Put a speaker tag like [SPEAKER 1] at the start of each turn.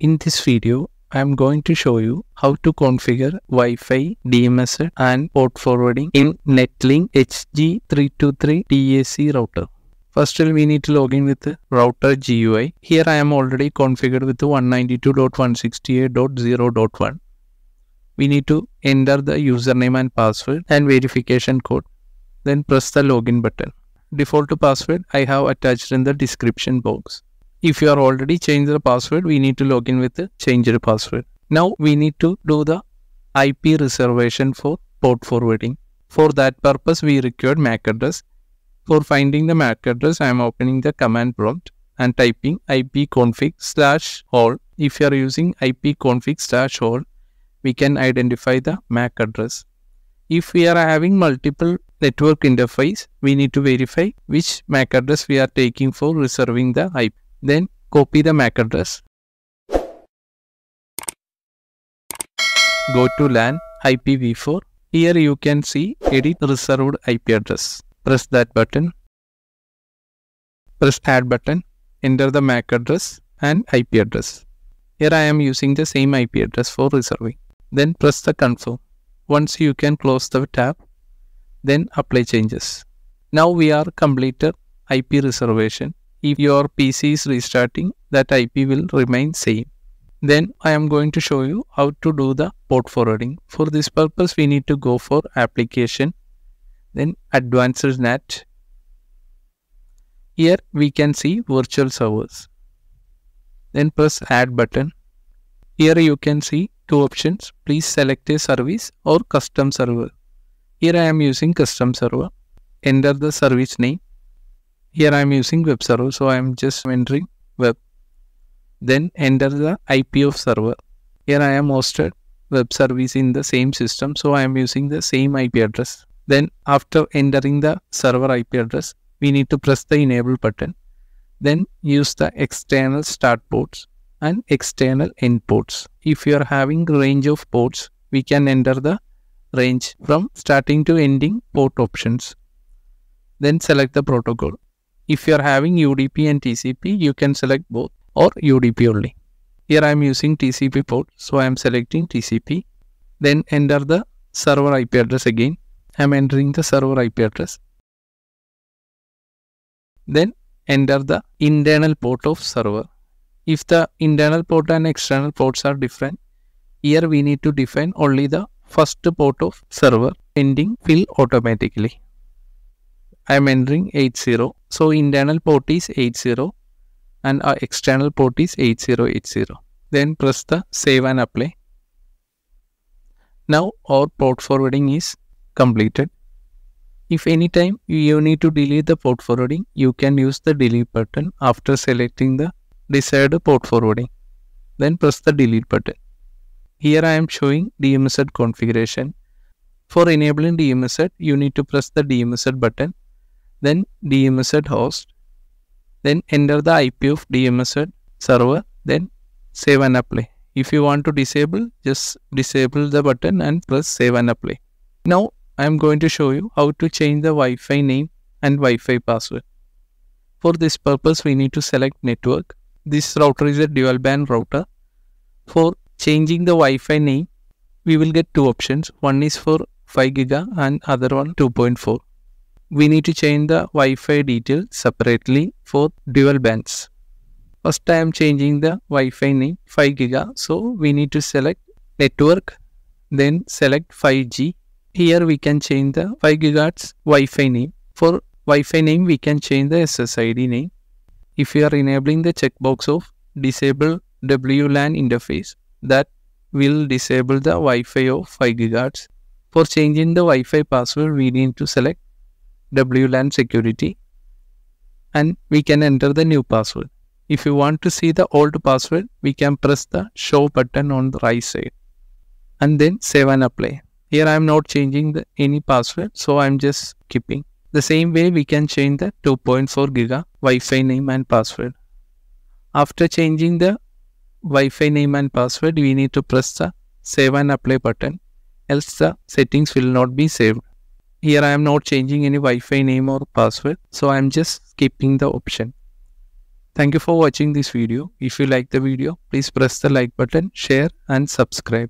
[SPEAKER 1] In this video, I am going to show you how to configure Wi-Fi, DMZ and port forwarding in Netlink HG323 DAC router. First we need to log in with router GUI. Here I am already configured with the 192.168.0.1. We need to enter the username and password and verification code. Then press the login button. Default password I have attached in the description box. If you are already changed the password, we need to log in with the changed password. Now we need to do the IP reservation for port forwarding. For that purpose, we required MAC address for finding the MAC address, I am opening the command prompt and typing ipconfig slash all. If you are using ipconfig slash all, we can identify the MAC address. If we are having multiple network interface, we need to verify which MAC address we are taking for reserving the IP. Then copy the MAC address. Go to LAN IPv4. Here you can see edit reserved IP address press that button. Press add button, enter the MAC address and IP address. Here I am using the same IP address for reserving. Then press the confirm. Once you can close the tab, then apply changes. Now we are completed IP reservation. If your PC is restarting, that IP will remain same. Then I am going to show you how to do the port forwarding. For this purpose, we need to go for application then advanced NAT. Here we can see virtual servers. Then press add button. Here you can see two options. Please select a service or custom server. Here I am using custom server. Enter the service name. Here I am using web server. So I am just entering web. Then enter the IP of server. Here I am hosted web service in the same system. So I am using the same IP address. Then after entering the server IP address, we need to press the enable button. Then use the external start ports and external end ports. If you are having range of ports, we can enter the range from starting to ending port options. Then select the protocol. If you are having UDP and TCP, you can select both or UDP only. Here I am using TCP port, so I am selecting TCP. Then enter the server IP address again I'm entering the server IP address. Then enter the internal port of server. If the internal port and external ports are different, here we need to define only the first port of server ending fill automatically. I am entering 80. So internal port is 80 and our external port is 8080. Then press the save and apply. Now our port forwarding is completed. If anytime you need to delete the port forwarding, you can use the delete button after selecting the desired port forwarding. Then press the delete button. Here I am showing DMZ configuration. For enabling DMZ, you need to press the DMZ button, then DMZ host, then enter the IP of DMZ server, then save and apply. If you want to disable, just disable the button and press save and apply. Now I am going to show you how to change the Wi-Fi name and Wi-Fi password. For this purpose, we need to select network. This router is a dual band router. For changing the Wi-Fi name, we will get two options. One is for 5 giga and other one 2.4. We need to change the Wi-Fi details separately for dual bands. First I am changing the Wi-Fi name 5 giga. So we need to select network, then select 5G here we can change the 5 gigahertz Wi-Fi name. For Wi-Fi name, we can change the SSID name. If you are enabling the checkbox of disable WLAN interface, that will disable the Wi-Fi of 5 gigahertz. For changing the Wi-Fi password, we need to select WLAN security and we can enter the new password. If you want to see the old password, we can press the show button on the right side and then save and apply. Here I am not changing the, any password, so I am just keeping. The same way we can change the 2.4 giga Wi-Fi name and password. After changing the Wi-Fi name and password, we need to press the save and apply button, else the settings will not be saved. Here I am not changing any Wi-Fi name or password, so I am just skipping the option. Thank you for watching this video. If you like the video, please press the like button, share and subscribe.